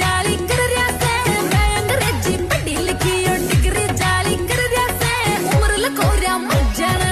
jolly Gora மஜான